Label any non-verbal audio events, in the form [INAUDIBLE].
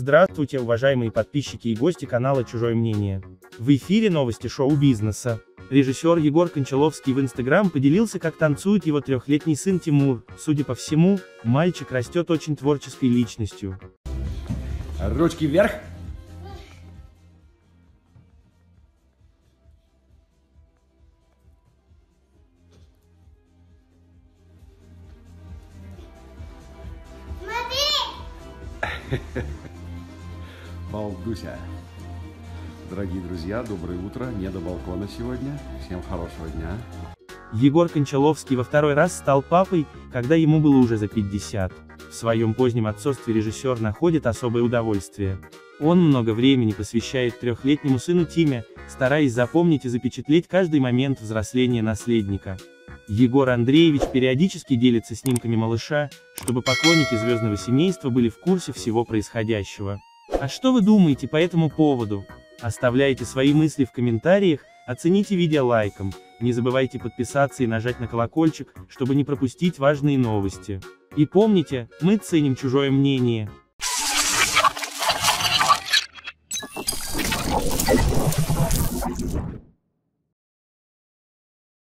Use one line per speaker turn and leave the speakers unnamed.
Здравствуйте, уважаемые подписчики и гости канала «Чужое мнение». В эфире новости шоу-бизнеса. Режиссер Егор Кончаловский в Инстаграм поделился, как танцует его трехлетний сын Тимур. Судя по всему, мальчик растет очень творческой личностью.
Ручки вверх. [LAUGHS] Балдуся. Дорогие друзья, доброе утро. Не до балкона сегодня. Всем хорошего дня.
Егор Кончаловский во второй раз стал папой, когда ему было уже за 50. В своем позднем отцовстве режиссер находит особое удовольствие. Он много времени посвящает трехлетнему сыну Тиме, стараясь запомнить и запечатлеть каждый момент взросления наследника. Егор Андреевич периодически делится снимками малыша, чтобы поклонники звездного семейства были в курсе всего происходящего. А что вы думаете по этому поводу? Оставляйте свои мысли в комментариях, оцените видео лайком, не забывайте подписаться и нажать на колокольчик, чтобы не пропустить важные новости. И помните, мы ценим чужое мнение.